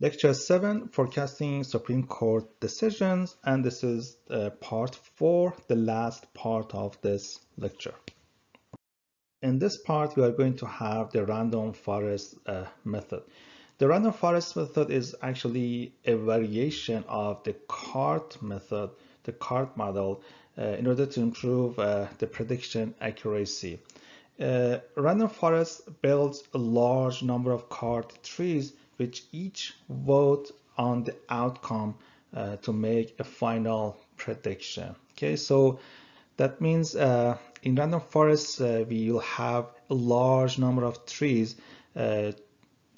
Lecture 7, Forecasting Supreme Court Decisions, and this is uh, part 4, the last part of this lecture. In this part, we are going to have the random forest uh, method. The random forest method is actually a variation of the CART method, the CART model, uh, in order to improve uh, the prediction accuracy. Uh, random forest builds a large number of CART trees which each vote on the outcome uh, to make a final prediction. Okay, so that means uh, in random forests uh, we will have a large number of trees uh,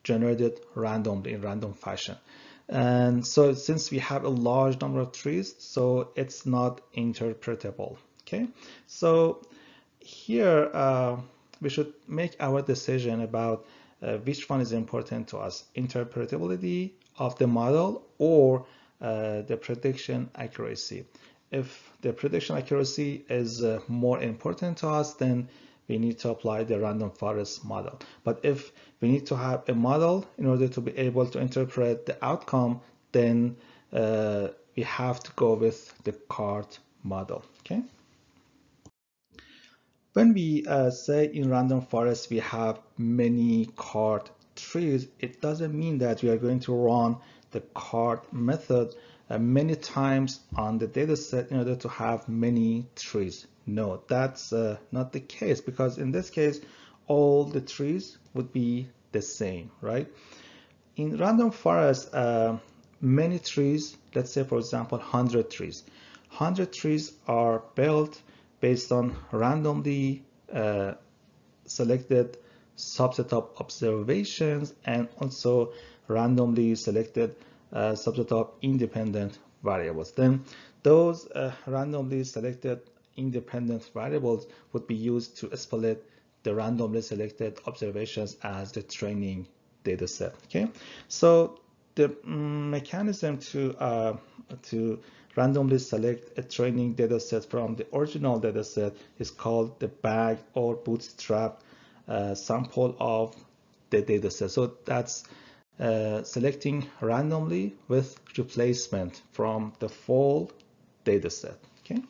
generated randomly in random fashion. And so since we have a large number of trees, so it's not interpretable. Okay, so here uh, we should make our decision about uh, which one is important to us, interpretability of the model or uh, the prediction accuracy. If the prediction accuracy is uh, more important to us, then we need to apply the random forest model. But if we need to have a model in order to be able to interpret the outcome, then uh, we have to go with the CART model, okay? When we uh, say in random forest we have many CART trees, it doesn't mean that we are going to run the CART method uh, many times on the data set in order to have many trees. No, that's uh, not the case because in this case, all the trees would be the same, right? In random forest, uh, many trees, let's say for example, 100 trees. 100 trees are built based on randomly uh, selected subset of observations and also randomly selected uh, subset of independent variables. Then those uh, randomly selected independent variables would be used to split the randomly selected observations as the training data set. Okay, so the mm, mechanism to uh, to randomly select a training data set from the original data set is called the bag or bootstrap uh, sample of the data set. So that's uh, selecting randomly with replacement from the full data set. Okay.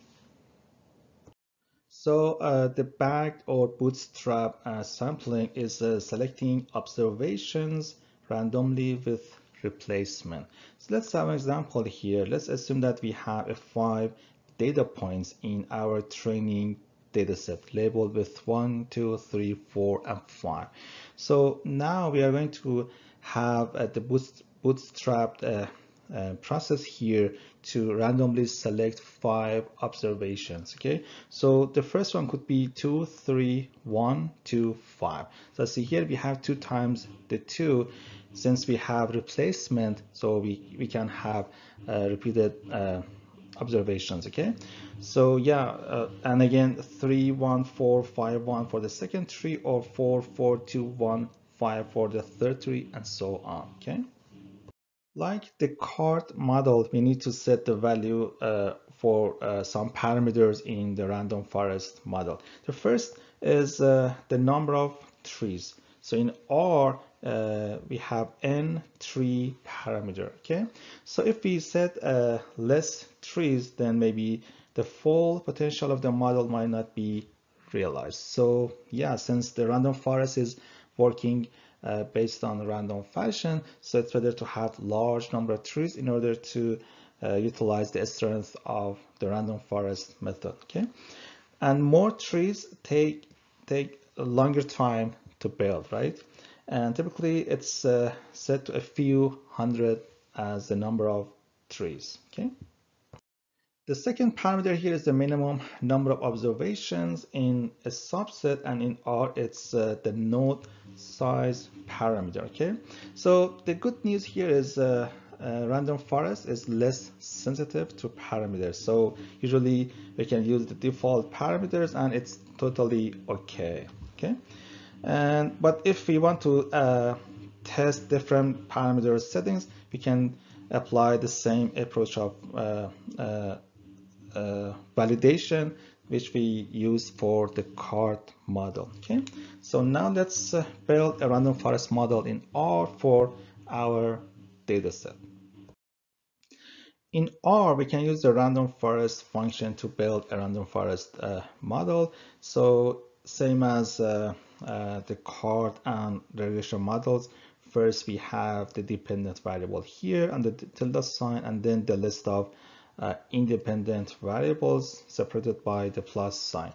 So uh, the bagged or bootstrap uh, sampling is uh, selecting observations randomly with replacement. So let's have an example here. Let's assume that we have a five data points in our training data set labeled with one, two, three, four, and five. So now we are going to have uh, the bootstrapped uh, uh, process here to randomly select five observations okay? So the first one could be two three one two five. So see here we have two times the two. Since we have replacement so we we can have uh, repeated uh, observations okay? So yeah uh, and again three one four five one for the second tree or four four two one five for the third tree and so on okay like the CART model, we need to set the value uh, for uh, some parameters in the random forest model. The first is uh, the number of trees. So in R, uh, we have n tree parameter, okay? So if we set uh, less trees, then maybe the full potential of the model might not be realized. So yeah, since the random forest is working uh, based on random fashion. So it's better to have large number of trees in order to uh, utilize the strength of the random forest method. Okay, and more trees take take a longer time to build, right? And typically it's uh, set to a few hundred as the number of trees. Okay. The second parameter here is the minimum number of observations in a subset and in R it's uh, the node size parameter okay? So the good news here is uh, uh, random forest is less sensitive to parameters. So usually we can use the default parameters and it's totally okay okay? And but if we want to uh, test different parameter settings we can apply the same approach of uh, uh, validation which we use for the CART model. Okay, so now let's uh, build a random forest model in R for our data set. In R, we can use the random forest function to build a random forest uh, model. So same as uh, uh, the CART and regression models, first we have the dependent variable here and the tilde sign and then the list of uh, independent variables separated by the plus sign.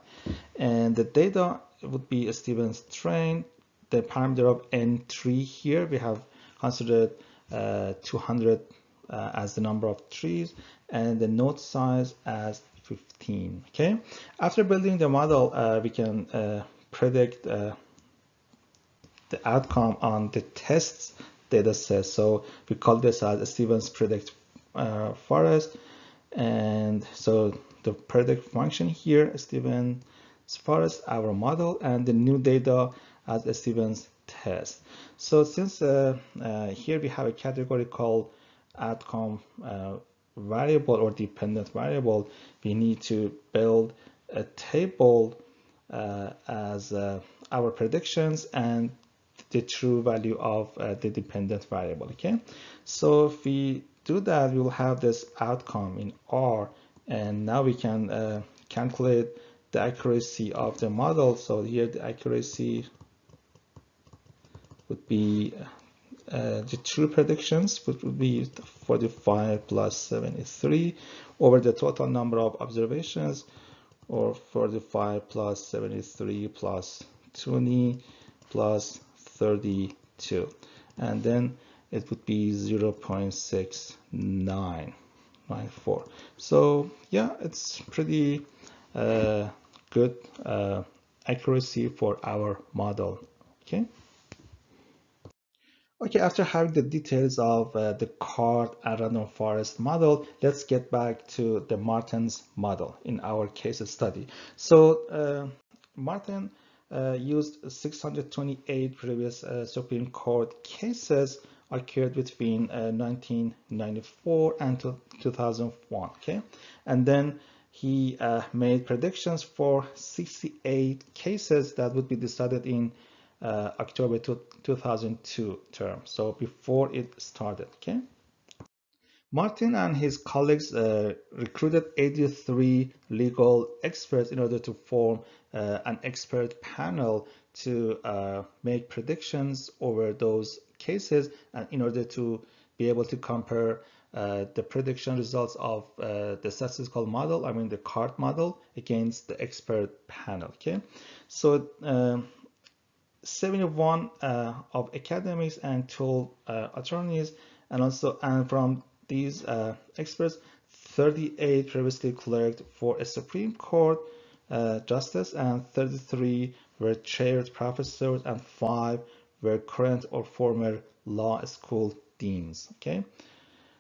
And the data would be a Stevens train. The parameter of ntree here, we have considered uh, 200 uh, as the number of trees and the node size as 15. Okay. After building the model, uh, we can uh, predict uh, the outcome on the tests data set. So we call this as Stevens predict uh, forest. And so the predict function here, Stevens forest, our model, and the new data as a Stevens test. So since uh, uh, here we have a category called outcome uh, variable or dependent variable, we need to build a table uh, as uh, our predictions and the true value of uh, the dependent variable. Okay, so if we do that, we will have this outcome in R, and now we can uh, calculate the accuracy of the model. So here the accuracy would be uh, the true predictions which would be 45 plus 73 over the total number of observations or 45 plus 73 plus 20 plus 32 and then it would be 0 0.6994 so yeah it's pretty uh, good uh, accuracy for our model okay Okay, after having the details of uh, the CART and random forest model, let's get back to the Martin's model in our case study. So uh, Martin uh, used 628 previous uh, Supreme Court cases occurred between 1994 uh, and 2001. Okay, and then he uh, made predictions for 68 cases that would be decided in uh, October 2002 term. So before it started. Okay. Martin and his colleagues uh, recruited 83 legal experts in order to form uh, an expert panel to uh, make predictions over those cases and in order to be able to compare uh, the prediction results of uh, the statistical model, I mean the CART model, against the expert panel. Okay, so um, 71 uh, of academics and 12 uh, attorneys and also and from these uh, experts 38 previously clerked for a Supreme Court uh, justice and 33 were chaired professors and 5 were current or former law school deans okay?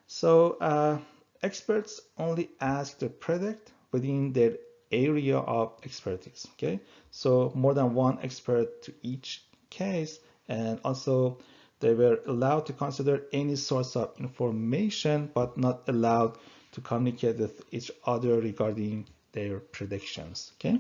So uh, experts only ask to predict within their area of expertise okay? So more than one expert to each case and also they were allowed to consider any source of information but not allowed to communicate with each other regarding their predictions okay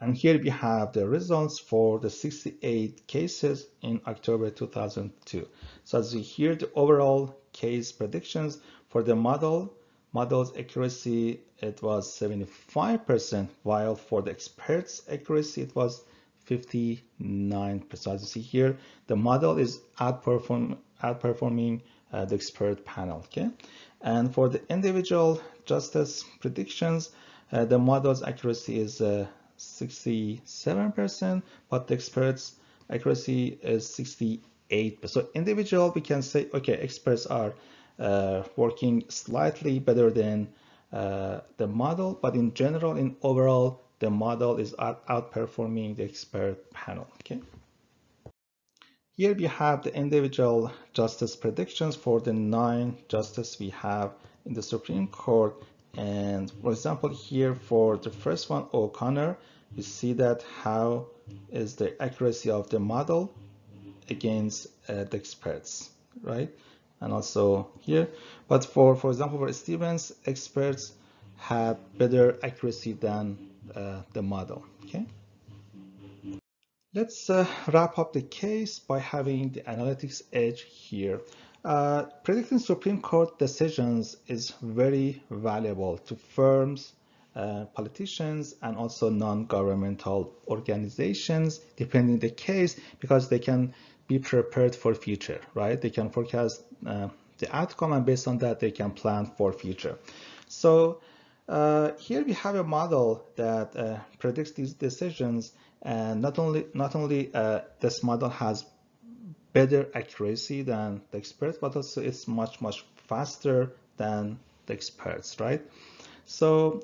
and here we have the results for the 68 cases in October 2002. So as we hear the overall case predictions for the model model's accuracy, it was 75%, while for the experts accuracy, it was 59%. As you see here, the model is outperform, outperforming uh, the expert panel, okay? And for the individual justice predictions, uh, the model's accuracy is 67%, uh, but the experts accuracy is 68. So individual, we can say, okay, experts are uh, working slightly better than uh, the model, but in general, in overall, the model is out outperforming the expert panel. Okay. Here we have the individual justice predictions for the nine justices we have in the Supreme Court. And for example, here for the first one, O'Connor, you see that how is the accuracy of the model against uh, the experts, right? and also here. But for, for example, for Stevens, experts have better accuracy than uh, the model, okay? Let's uh, wrap up the case by having the analytics edge here. Uh, predicting Supreme Court decisions is very valuable to firms, uh, politicians, and also non-governmental organizations, depending the case, because they can be prepared for future, right? They can forecast uh, the outcome, and based on that, they can plan for future. So uh, here we have a model that uh, predicts these decisions, and not only not only uh, this model has better accuracy than the experts, but also it's much, much faster than the experts, right? So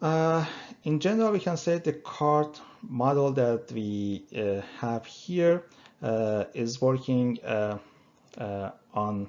uh, in general, we can say the CART model that we uh, have here uh, is working uh, uh, on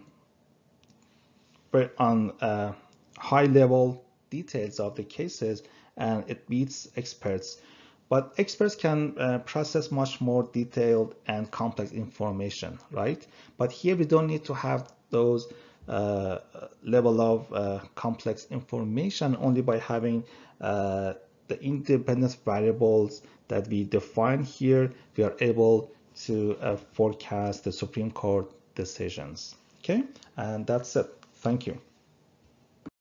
on uh, high level details of the cases and it beats experts but experts can uh, process much more detailed and complex information, right? But here we don't need to have those uh, level of uh, complex information only by having uh, the independent variables that we define here, we are able to uh, forecast the Supreme Court decisions. Okay, and that's it. Thank you.